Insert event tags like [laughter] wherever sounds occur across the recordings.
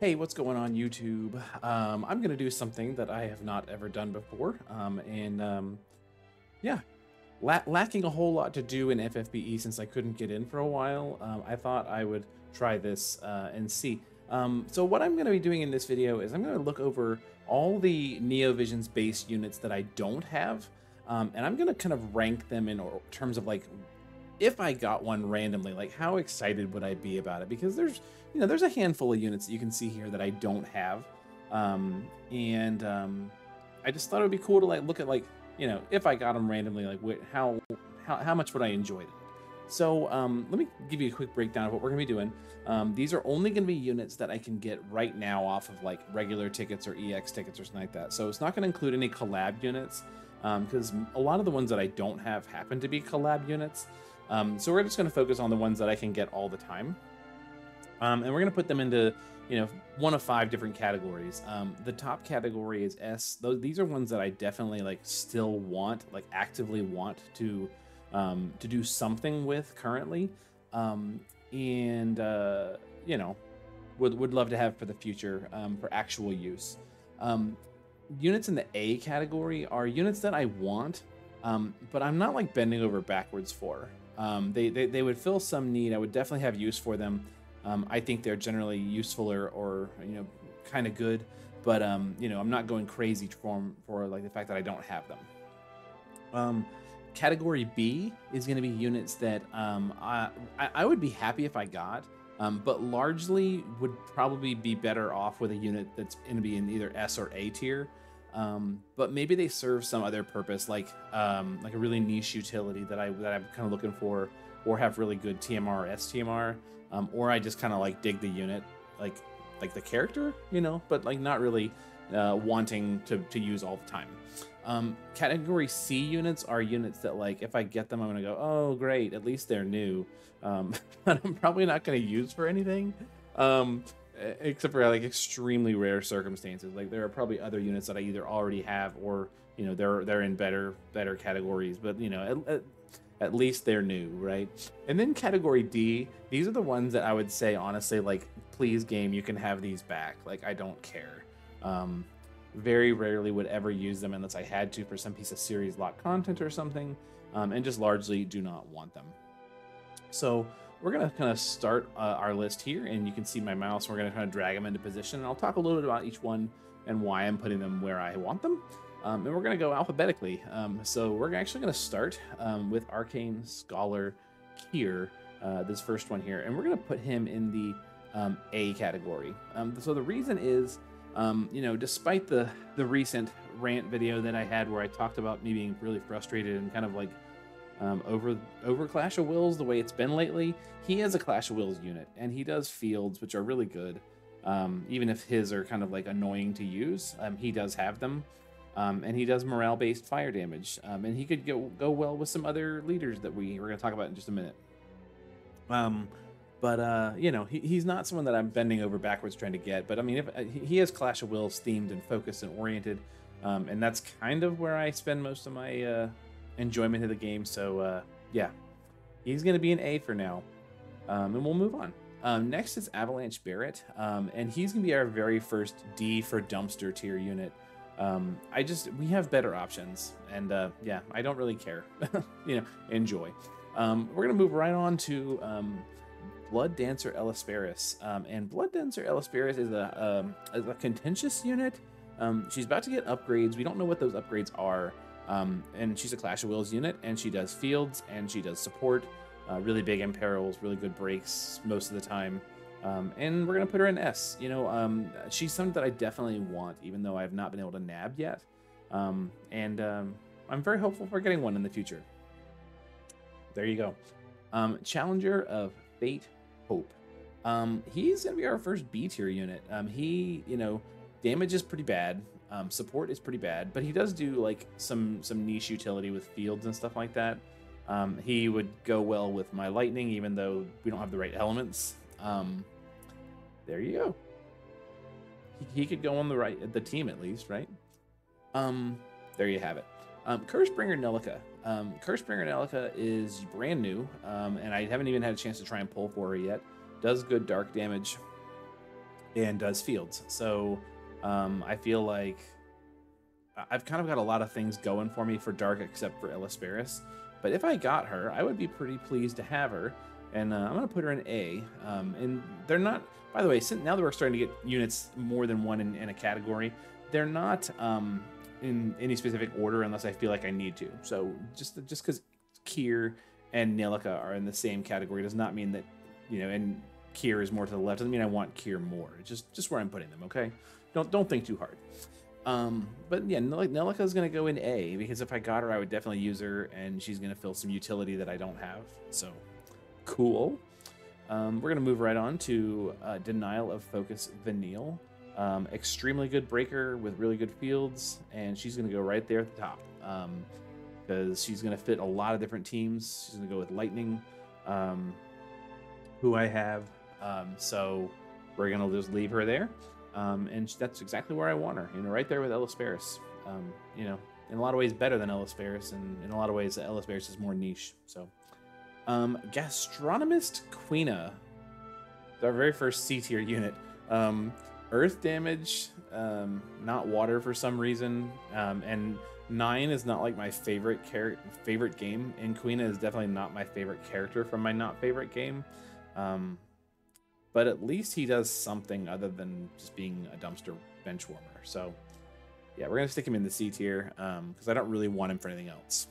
Hey, what's going on YouTube? Um, I'm going to do something that I have not ever done before. Um, and um, yeah, la lacking a whole lot to do in FFBE since I couldn't get in for a while, um, I thought I would try this uh, and see. Um, so what I'm going to be doing in this video is I'm going to look over all the NeoVision's base units that I don't have. Um, and I'm going to kind of rank them in terms of like if I got one randomly, like how excited would I be about it? Because there's, you know, there's a handful of units that you can see here that I don't have. Um, and um, I just thought it would be cool to like look at like, you know, if I got them randomly, like how, how, how much would I enjoy it? So um, let me give you a quick breakdown of what we're going to be doing. Um, these are only going to be units that I can get right now off of like regular tickets or EX tickets or something like that. So it's not going to include any collab units because um, a lot of the ones that I don't have happen to be collab units. Um, so we're just going to focus on the ones that I can get all the time. Um, and we're going to put them into, you know, one of five different categories. Um, the top category is S. Those, these are ones that I definitely like still want, like actively want to, um, to do something with currently. Um, and, uh, you know, would, would love to have for the future um, for actual use. Units in the A category are units that I want, um, but I'm not like bending over backwards for. Um, they, they, they would fill some need. I would definitely have use for them. Um, I think they're generally useful or, or you know, kind of good. But um, you know, I'm not going crazy for for like the fact that I don't have them. Um, category B is going to be units that um, I, I would be happy if I got, um, but largely would probably be better off with a unit that's going to be in either S or A tier. Um, but maybe they serve some other purpose, like um, like a really niche utility that I that I'm kind of looking for, or have really good TMR or STMR, um, or I just kind of like dig the unit, like like the character, you know, but like not really uh, wanting to to use all the time. Um, category C units are units that like if I get them, I'm gonna go, oh great, at least they're new, um, [laughs] but I'm probably not gonna use for anything. Um, except for like extremely rare circumstances. Like there are probably other units that I either already have or you know they're they're in better better categories. But you know at, at, at least they're new, right? And then category D, these are the ones that I would say honestly, like please game, you can have these back. Like I don't care. Um, very rarely would ever use them unless I had to for some piece of series lock content or something, um, and just largely do not want them. So we're going to kind of start uh, our list here, and you can see my mouse. We're going to kind of drag them into position, and I'll talk a little bit about each one and why I'm putting them where I want them. Um, and we're going to go alphabetically. Um, so we're actually going to start um, with Arcane Scholar here, uh, this first one here, and we're going to put him in the um, A category. Um, so the reason is, um, you know, despite the the recent rant video that I had where I talked about me being really frustrated and kind of like um, over over Clash of Wills the way it's been lately. He is a Clash of Wills unit, and he does fields, which are really good. Um, even if his are kind of like annoying to use, um, he does have them. Um, and he does morale-based fire damage, um, and he could go go well with some other leaders that we we're going to talk about in just a minute. Um, but uh, you know, he, he's not someone that I'm bending over backwards trying to get. But I mean, if uh, he has Clash of Wills themed and focused and oriented, and that's kind of where I spend most of my uh, enjoyment of the game. So uh, yeah, he's going to be an A for now, um, and we'll move on. Um, next is Avalanche Barret, um, and he's going to be our very first D for dumpster tier unit. Um, I just we have better options, and uh, yeah, I don't really care. [laughs] you know, enjoy. Um, we're gonna move right on to um, Blood Dancer Elisperis, um, and Blood Dancer Elisperis is a, is a contentious unit. She's about to get upgrades. We don't know what those upgrades are. Um, and she's a Clash of Wills unit, and she does fields, and she does support, uh, really big imperils, really good breaks most of the time. Um, and we're gonna put her in S. You know, um, she's something that I definitely want, even though I've not been able to nab yet. Um, and um, I'm very hopeful for getting one in the future. There you go. Um, Challenger of Fate Hope. he's gonna be our first B tier unit. he, you know, damage is pretty bad. Um, support is pretty bad, but he does do like some some niche utility with fields and stuff like that. Um, he would go well with my lightning, even though we don't have the right elements. Um, there you go. He, he, could go on the right the team at least, right? Um, there you have it. Um, Cursebringer Nelica. Um, Cursebringer Nelica is brand new, and I haven't even had a chance to try and pull for her yet. Does good dark damage. and does fields. So um, I feel like I've kind of got a lot of things going for me for Dark except for Ellisparris. But if I got her, I would be pretty pleased to have her. And uh, I'm going to put her in A. Um, and they're not, by the way, since now that we're starting to get units more than one in, in a category, they're not um, in any specific order unless I feel like I need to. So just just because Kier and Nilika are in the same category does not mean that, you know, and Kier is more to the left doesn't mean I want Kier more. It's just just where I'm putting them, okay? Don't don't think too hard. Um, but yeah, Nilika is going to go in A because if I got her, I would definitely use her, and she's going to fill some utility that I don't have. So cool. Um, we're going to move right on to uh, Denial of Focus Vanille. Um, extremely good breaker with really good fields, and she's going to go right there at the top because um, she's going to fit a lot of different teams. She's going to go with Lightning, um, who I have. Um, so we're going to just leave her there. Um, and that's exactly where I want her, you know, right there with Ellisparris. Um, you know, in a lot of ways better than Ellisparris, and in a lot of ways Ellisparris is more niche. So, um, Gastronomist Quina, our very first C tier unit. Um, earth damage, um, not water for some reason, um, and nine is not like my favorite char- favorite game, and Quina is definitely not my favorite character from my not favorite game. Um, but at least he does something other than just being a dumpster bench warmer. So, yeah, we're gonna stick him in the C tier because um, I don't really want him for anything else.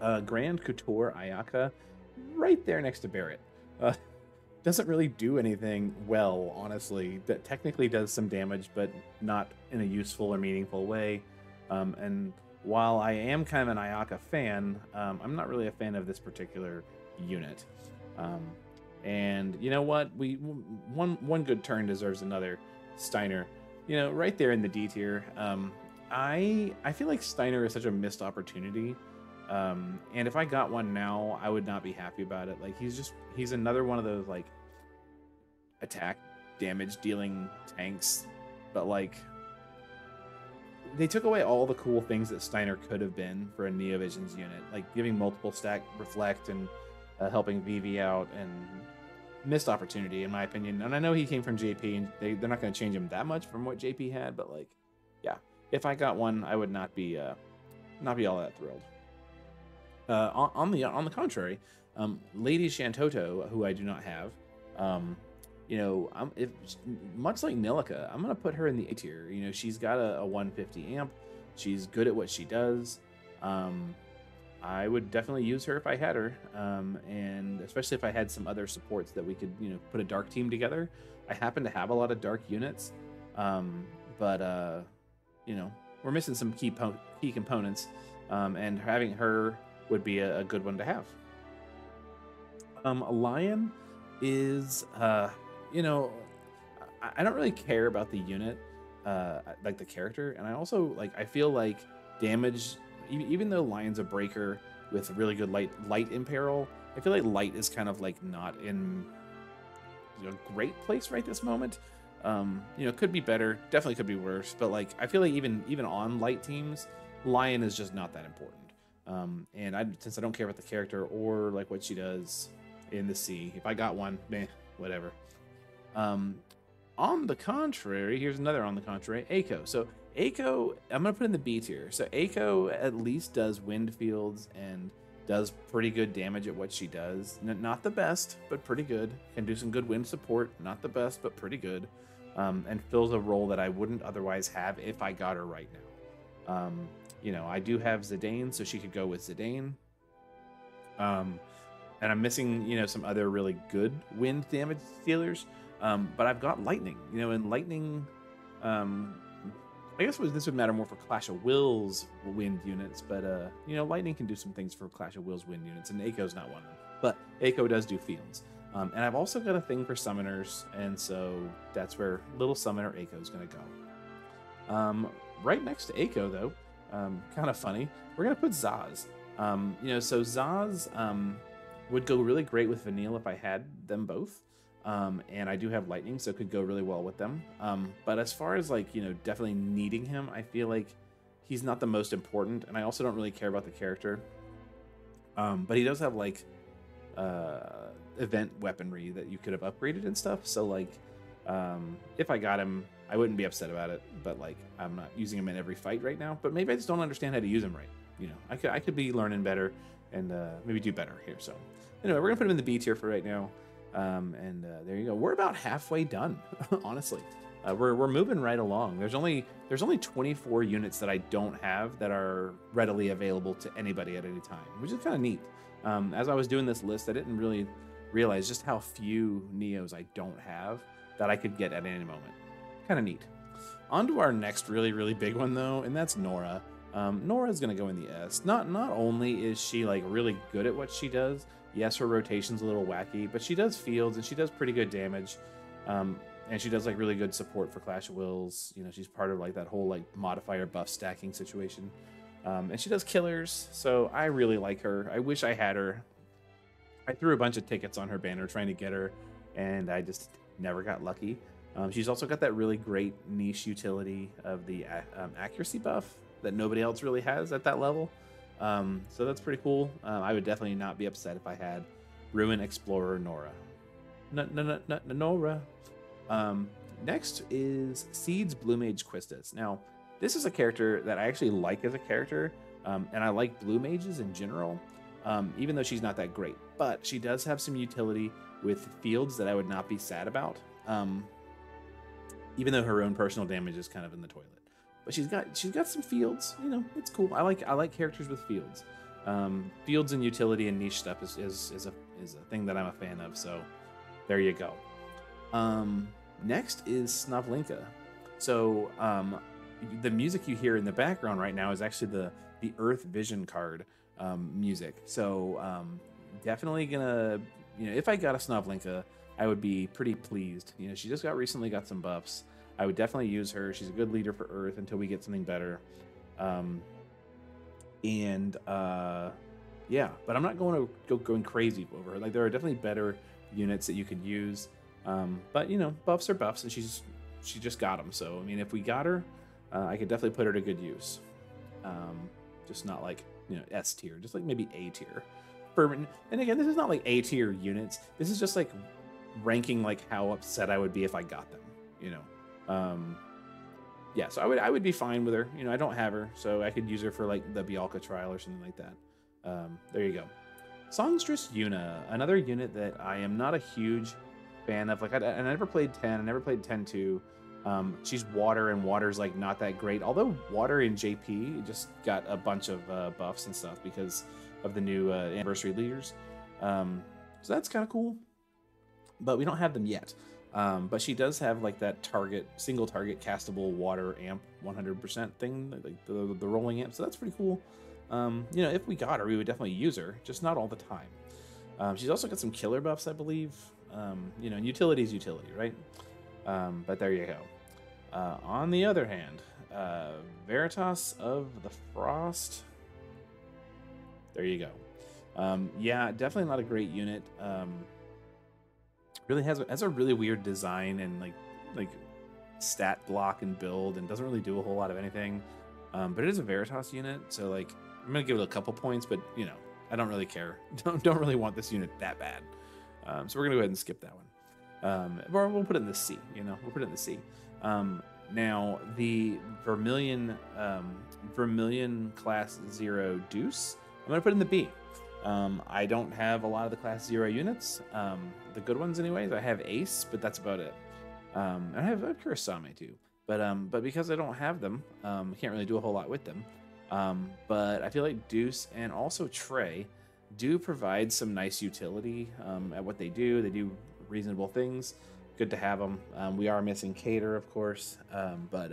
Uh, Grand Couture Ayaka, right there next to Barret, Uh, [laughs] doesn't really do anything well, honestly. That technically does some damage, but not in a useful or meaningful way. Um, and while I am kind of an Ayaka fan, um, I'm not really a fan of this particular unit. And you know what? We one one good turn deserves another. Steiner, you know, right there in the D tier. Um, I I feel like Steiner is such a missed opportunity. Um, and if I got one now, I would not be happy about it. Like he's just he's another one of those like attack damage dealing tanks, but like they took away all the cool things that Steiner could have been for a Neovisions unit, like giving multiple stack reflect and uh, helping Vivi out and missed opportunity in my opinion. And I know he came from JP, and they they're not going to change him that much from what JP had, but like, yeah, if I got one, I would not be uh, not be all that thrilled. Uh, on, on the on the contrary, um, Lady Shantotto, who I do not have, um, you know, I'm if much like Nilika, I'm gonna put her in the A tier. You know, she's got a, a 150 amp. She's good at what she does. Um, I would definitely use her if I had her, um, and especially if I had some other supports that we could, you know, put a dark team together. I happen to have a lot of dark units, um, but uh, you know, we're missing some key po- key components, um, and having her would be a, a good one to have. Um, a lion is, uh, you know, I, I don't really care about the unit, uh, like the character, and I also like I feel like damage even though Lion's a breaker with really good light light imperil, I feel like light is kind of like not in a great place right this moment. Um, you know, could be better, definitely could be worse, but like I feel like even even on light teams, Lion is just not that important. Um, and I since I don't care about the character or like what she does in the sea, if I got one, meh, whatever. Um, on the contrary, here's another on the contrary, Eiko. So Eiko, I'm gonna put in the B tier. So Eiko at least does wind fields and does pretty good damage at what she does. N- not the best, but pretty good. Can do some good wind support. Not the best, but pretty good. Um, and fills a role that I wouldn't otherwise have if I got her right now. Um, you know, I do have Zidane, so she could go with Zidane. Um, and I'm missing, you know, some other really good wind damage dealers. Um, but I've got lightning, you know, and lightning, um, I guess this would matter more for Clash of Wills wind units, but uh, you know, Lightning can do some things for Clash of Wills wind units, and Eiko's not one of them. But Eiko does do fields. Um, and I've also got a thing for summoners, and so that's where little summoner Eiko is going to go. Um, right next to Eiko, though, um, kind of funny, we're going to put Zaz. Um, you know, so Zaz um, would go really great with Vanille if I had them both. Um, and I do have lightning, so it could go really well with them. Um, but as far as like you know, definitely needing him, I feel like he's not the most important, and I also don't really care about the character. Um, but he does have like uh, event weaponry that you could have upgraded and stuff. So like, Um, if I got him, I wouldn't be upset about it. But like, I'm not using him in every fight right now. But maybe I just don't understand how to use him right. You know, I could I could be learning better and uh, maybe do better here. So anyway, we're gonna put him in the B tier for right now. Um, and uh, there you go. We're about halfway done, [laughs] honestly. Uh, we're, we're moving right along. There's only there's only 24 units that I don't have that are readily available to anybody at any time, which is kind of neat. Um, as I was doing this list, I didn't really realize just how few Neos I don't have that I could get at any moment. Kind of neat. On to our next really really big one though, and that's Nora. Um, Nora's gonna go in the S. Not not only is she like really good at what she does. Yes, her rotation's a little wacky, but she does fields and she does pretty good damage. Um, and she does like really good support for Clash of Wills. You know, she's part of like that whole like modifier buff stacking situation. Um, and she does killers, so I really like her. I wish I had her. I threw a bunch of tickets on her banner trying to get her, and I just never got lucky. Um, she's also got that really great niche utility of the um, accuracy buff that nobody else really has at that level. Um, so that's pretty cool. Um, I would definitely not be upset if I had Ruin Explorer Nora. N- Nora. Um, next is Seeds Blue Mage Quistis. Now, this is a character that I actually like as a character, um, and I like Blue Mages in general, um, even though she's not that great. But she does have some utility with fields that I would not be sad about, um, even though her own personal damage is kind of in the toilet. But she's got she's got some fields. You know, it's cool. I like I like characters with fields. Um, fields and utility and niche stuff is, is is a is a thing that I'm a fan of. So there you go. Um, next is Snovlinka. So um, the music you hear in the background right now is actually the the Earth Vision card um, music. So um, definitely gonna you know if I got a Snovlinka, I would be pretty pleased. You know she just got recently got some buffs. I would definitely use her. She's a good leader for Earth until we get something better. Um, and uh, yeah, but I'm not going to go going crazy over her. Like there are definitely better units that you could use. Um, but you know, buffs are buffs, and she's she just got them. So I mean, if we got her, uh, I could definitely put her to good use. Um, just not like you know S tier, just like maybe A tier. And again, this is not like A tier units. This is just like ranking like how upset I would be if I got them. You know, um, yeah. So I would I would be fine with her. You know, I don't have her, so I could use her for like the Bialka trial or something like that. Um, there you go. Songstress Yuna, another unit that I am not a huge fan of. Like, I, I never played 10, I never played 10 2. Um, she's water, and water's like not that great. Although water in JP just got a bunch of uh, buffs and stuff because of the new uh, anniversary leaders. Um, so that's kind of cool. But we don't have them yet. Um, but she does have like that target, single target castable water amp 100% thing, like the, the rolling amp. So that's pretty cool. Um, you know, if we got her, we would definitely use her, just not all the time. Um, she's also got some killer buffs, I believe. Um, you know, utility is utility, right? Um, but there you go. Uh, on the other hand, uh, Veritas of the Frost. There you go. Um, yeah, definitely not a great unit. Really has has a really weird design and like like stat block and build, and doesn't really do a whole lot of anything. Um, but it is a Veritas unit, so like I'm gonna give it a couple points, but you know I don't really care. [laughs] Don't don't really want this unit that bad. Um, so we're gonna go ahead and skip that one. Um, or we'll put it in the C. You know, we'll put it in the C. Um, now the Vermilion um, Vermilion Class Zero Deuce. I'm gonna put in the B. Um, I don't have a lot of the Class Zero units. Um, the good ones, anyways. I have Ace, but that's about it. Um, I have a Kurasame too, but um, but because I don't have them, um, I can't really do a whole lot with them. Um, but I feel like Deuce and also Trey do provide some nice utility um, at what they do. They do reasonable things. Good to have them. We are missing Cater, of course, but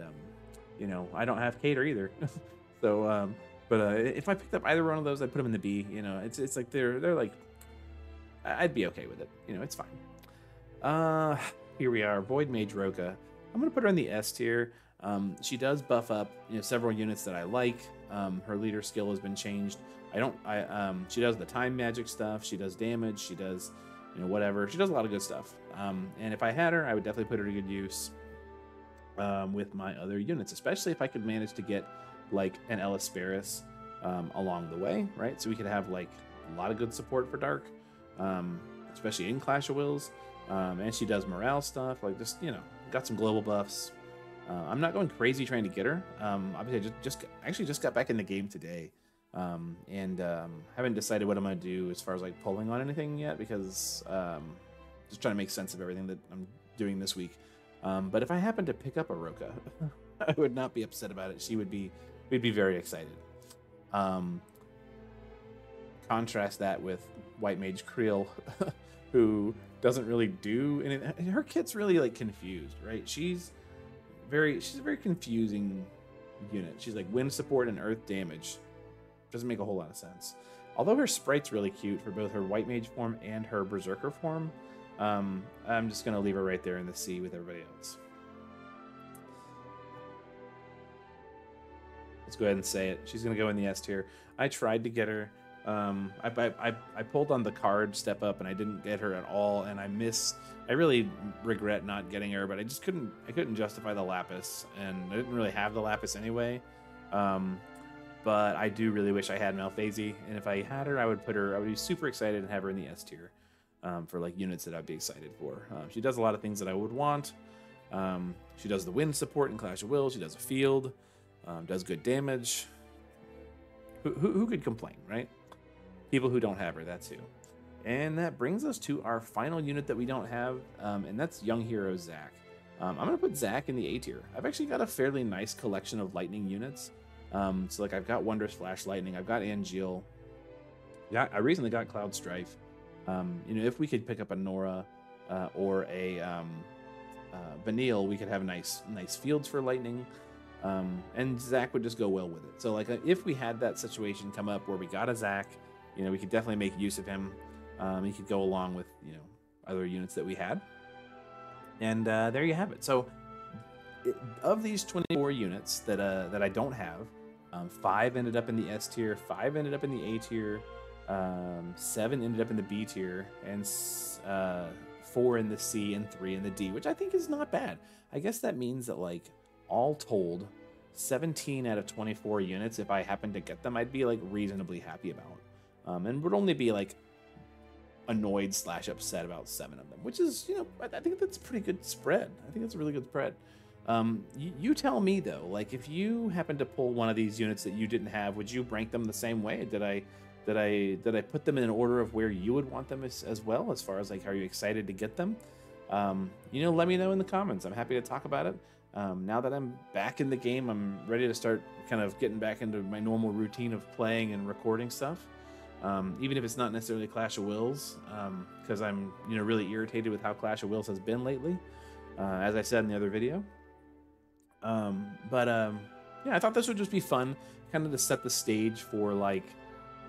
you know I don't have Cater either. [laughs] so, but uh, if I picked up either one of those, I'd put them in the B. You know, it's it's like they're they're like I'd be okay with it. You know, it's fine. Uh, here we are, Void Mage Roka. I'm gonna put her in the S tier. Um, she does buff up you know several units that I like. Um, her leader skill has been changed. I don't. I um, she does the time magic stuff. She does damage. She does, you know, whatever. She does a lot of good stuff. Um, and if I had her, I would definitely put her to good use um, with my other units, especially if I could manage to get like an Ellisparus um, along the way, right? So we could have like a lot of good support for Dark, um, especially in Clash of Wills. um, and she does morale stuff. Like just you know, got some global buffs. Uh, I'm not going crazy trying to get her. Um, obviously, I just, just actually just got back in the game today, um, and um, haven't decided what I'm gonna do as far as like pulling on anything yet because um, just trying to make sense of everything that I'm doing this week. Um, but if I happen to pick up a Roka, [laughs] I would not be upset about it. She would be, we'd be very excited. Um, contrast that with White Mage Creel, [laughs] who doesn't really do anything. Her kit's really like confused, right? She's very, she's a very confusing unit. She's like wind support and earth damage. Doesn't make a whole lot of sense. Although her sprite's really cute for both her White Mage form and her Berserker form, um, I'm just going to leave her right there in the sea with everybody else. Let's go ahead and say it. She's going to go in the S tier. I tried to get her. Um, I, I, I pulled on the card step up and I didn't get her at all, and I miss. I really regret not getting her, but I just couldn't. I couldn't justify the lapis, and I didn't really have the lapis anyway. Um, but I do really wish I had Malphasie, and if I had her, I would put her. I would be super excited and have her in the S tier um, for like units that I'd be excited for. Um, she does a lot of things that I would want. Um, she does the wind support in Clash of Will. She does a field. Um, does good damage. Who, who, who could complain, right? People who don't have her, that's who. And that brings us to our final unit that we don't have, um, and that's Young Hero Zack. Um, I'm going to put Zack in the A tier. I've actually got a fairly nice collection of lightning units. Um, so, like, I've got Wondrous Flash Lightning, I've got Angeal. Yeah, I recently got Cloud Strife. Um, you know, if we could pick up a Nora uh, or a um, uh, Vanille, we could have nice, nice fields for lightning. Um, and Zack would just go well with it. So, like, uh, if we had that situation come up where we got a Zack, you know, we could definitely make use of him. Um, he could go along with, you know, other units that we had. And uh, there you have it. So, it, of these 24 units that uh, that I don't have, um, five ended up in the S tier, five ended up in the A tier, um, seven ended up in the B tier, and uh, four in the C and three in the D, which I think is not bad. I guess that means that like all told, 17 out of 24 units, if I happen to get them, I'd be like reasonably happy about, um, and would only be like annoyed slash upset about seven of them, which is you know I, I think that's pretty good spread. I think that's a really good spread. Um, you, you, tell me though, like if you happen to pull one of these units that you didn't have, would you rank them the same way? Did I did I did I put them in an order of where you would want them as, as well, as far as like are you excited to get them? Um, you know, let me know in the comments. I'm happy to talk about it. Um, now that I'm back in the game, I'm ready to start kind of getting back into my normal routine of playing and recording stuff. Um, even if it's not necessarily Clash of Wills, because um, I'm you know really irritated with how Clash of Wills has been lately, uh, as I said in the other video. Um, but um, yeah, I thought this would just be fun, kind of to set the stage for like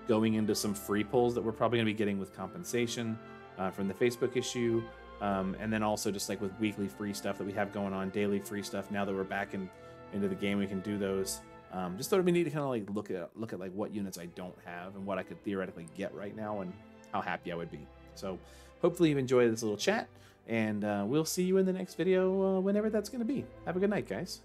going into some free pulls that we're probably going to be getting with compensation uh, from the Facebook issue. Um, and then also just like with weekly free stuff that we have going on, daily free stuff. Now that we're back in into the game, we can do those. Um, just thought it'd be neat to kind of like look at look at like what units I don't have and what I could theoretically get right now and how happy I would be. So hopefully you've enjoyed this little chat, and uh, we'll see you in the next video uh, whenever that's going to be. Have a good night, guys.